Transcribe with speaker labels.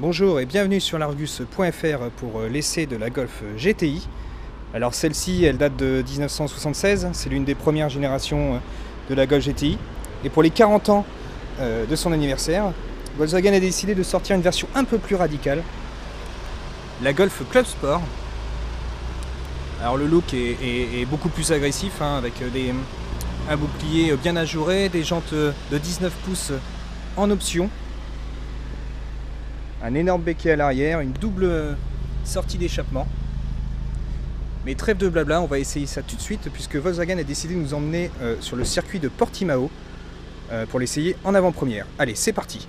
Speaker 1: Bonjour et bienvenue sur l'Argus.fr pour euh, l'essai de la Golf GTI. Alors celle-ci, elle date de 1976, c'est l'une des premières générations euh, de la Golf GTI. Et pour les 40 ans euh, de son anniversaire, Volkswagen a décidé de sortir une version un peu plus radicale, la Golf Club Sport. Alors le look est, beaucoup plus agressif, hein, avec un bouclier bien ajouré, des jantes de 19 pouces en option, un énorme béquet à l'arrière, une double sortie d'échappement. Mais trêve de blabla, on va essayer ça tout de suite puisque Volkswagen a décidé de nous emmener euh, sur le circuit de Portimao euh, pour l'essayer en avant-première. Allez, c'est parti